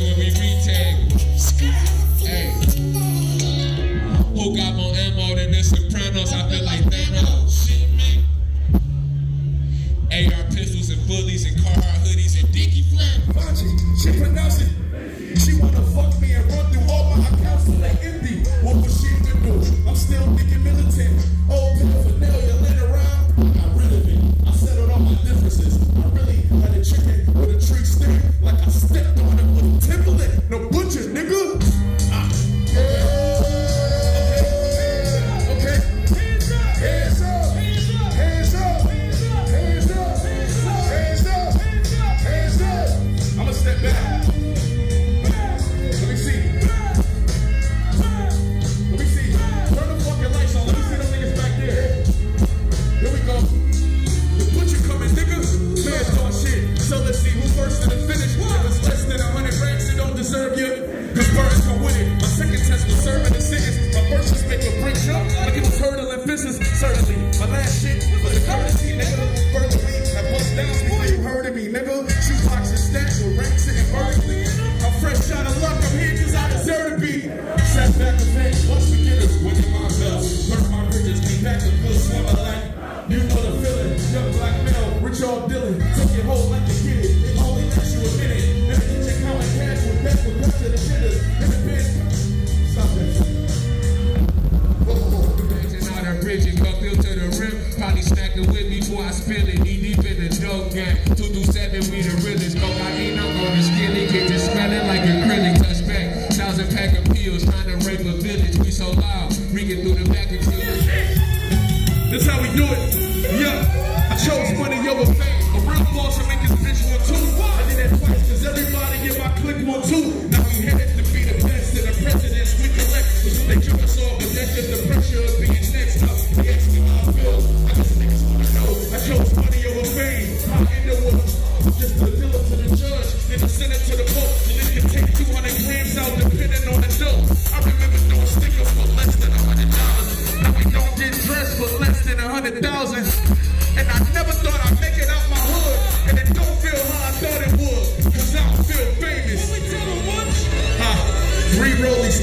the we Knee deep in the dope. Two seven, we the realest. Steal it. Get to smelling like acrylic. Touch back. Thousand pack of pills. Trying to rape a village. We so loud. Through the back the That's how we do it. Yeah, I chose money over fame. A real boss will make his bitch one too. I did that twice cause everybody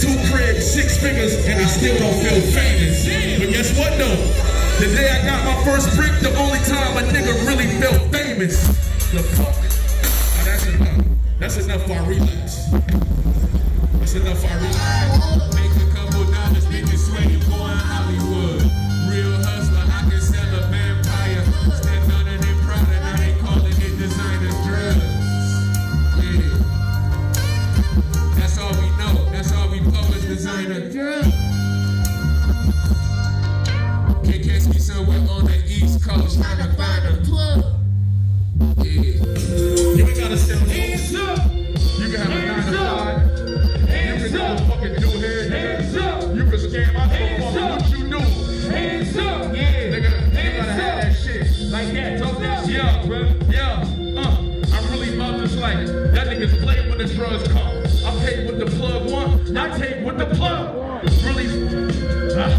Two cribs, six figures, and I still don't feel famous. But guess what though? The day I got my first brick, the only time a nigga really felt famous. The fuck? Now that's enough. That's enough for I relapse. That's enough for I relapse. Make a couple dollars, you swear you going Hollywood. You can scam. What you do? Hands up! Yeah, nigga, you gotta have that shit. Like that, talk that shit. Yeah, bro. Yeah. Uh, I really love this like that niggas play when the drugs come. I paid with the plug one. I take with the plug. Really. Uh,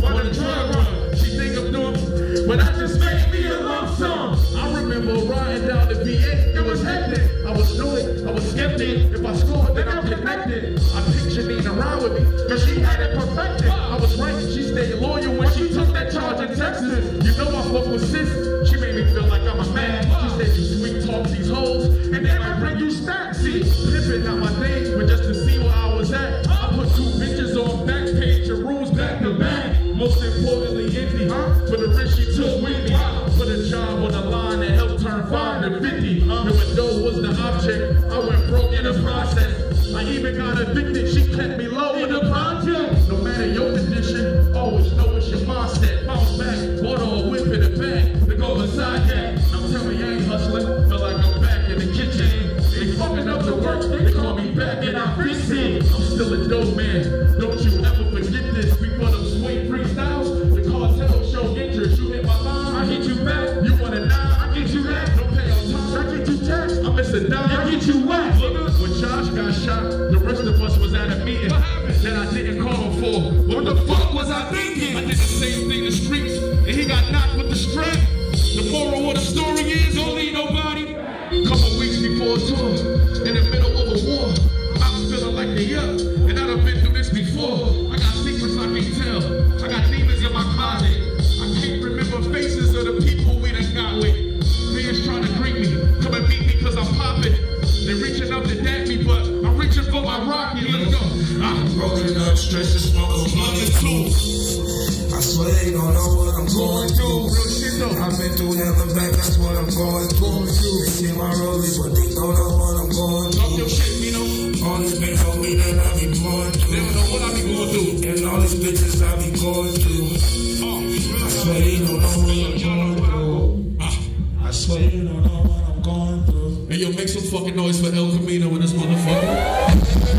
when the drug run, she think I'm doing, but I just made me a lump sum. I remember riding down the VA. It was hectic. I was. I was skeptic. If I scored, then I'm connected. I pictured Nina around with me, Cause she had it perfected. I was right, she stayed loyal when she took that charge in Texas. You know I fuck with sis, she made me feel like I'm a man. She said we sweet talk these hoes, and then I bring you stacks. See, pimping out my name, but just to see where I was at. I put two bitches on back page and rules back to back. Most importantly, empty, huh? For the risk she took with me. Put a job on the line that helped turn five to 50. And when dough was the object, I went broke in the process. I even got evicted, she kept me Deus médico. coming through, and back, that's what I'm going through. They see my they don't know what I'm going through. Talk your shit, All these told me that I be going through. Know what I be going through. And all these bitches I be going through. Oh. I swear you don't know what I'm going through. Ah. I swear you don't know what I'm going through. And yo, make some fucking noise for El Camino in this motherfucker.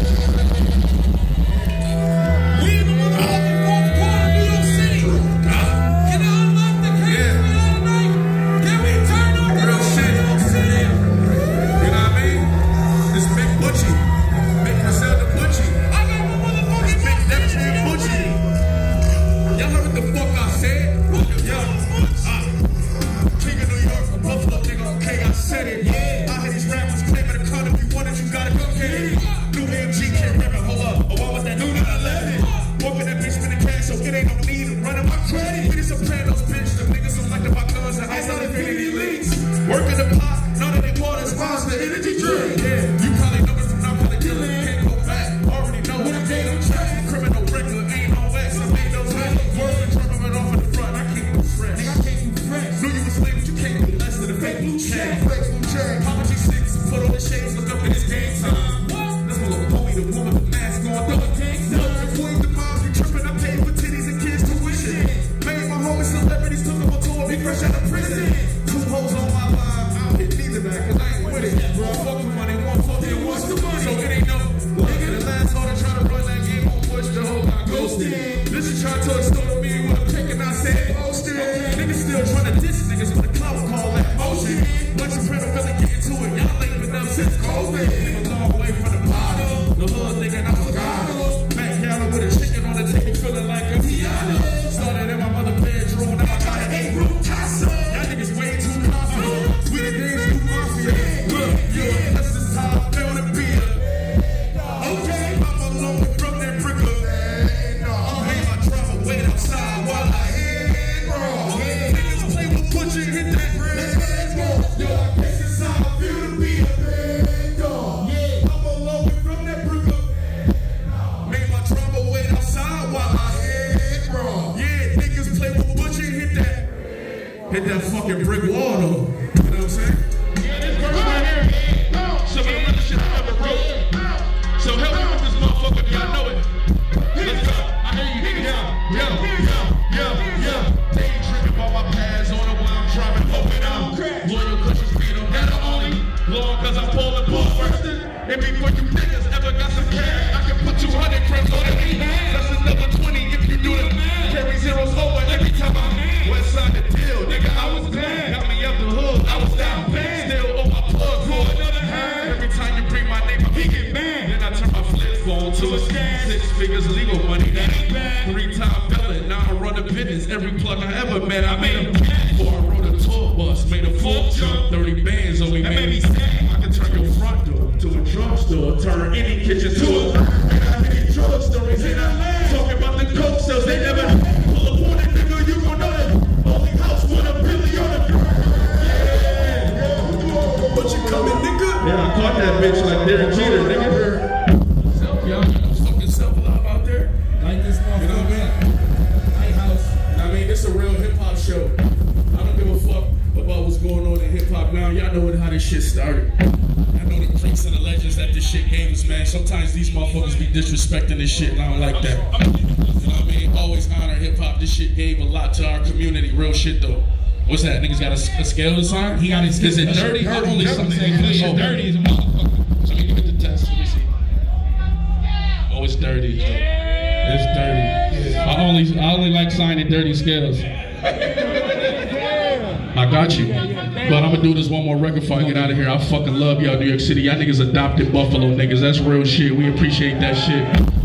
new chain. Flex new chain. Papa G6, put on the shades. posted. Listen, trying to extort me when I'm taking I said posted. Niggas still trying to diss niggas with a clout call that motion. Bunch of friends really getting to it. Y'all ain't been up since COVID. Niggas all away from the hit that fucking brick wall, though. You know what I'm saying? Yeah, this right here, some of the shit I ever wrote. So help me with this motherfucker, do y'all know it? Let's go. I hear you. Yo, yo, yo, yo. Tripping my pads on it while I'm driving, hoping I'm loyal cause you speed on that only. Long cause I'm pulling, first. And before you niggas ever got some cash, I can put 200 grams on it. So turn any kitchen to a y'all know how this shit started. I know the creeps and the legends that this shit gave us, man. Sometimes these motherfuckers be disrespecting this shit, and I don't like that. You know what I mean? Always honor hip hop. This shit gave a lot to our community. Real shit, though. What's that? Niggas got a, a scale to sign? He got his. Is it dirty? Not only something. Dirty is oh. a motherfucker. So let me give it the test. Let me see. Oh, it's dirty. It's dirty. I only I only like signing dirty scales. I got you. But I'm gonna do this one more record before I get out of here. I fucking love y'all, New York City. Y'all niggas adopted Buffalo niggas. That's real shit. We appreciate that shit.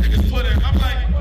niggas it. I'm like,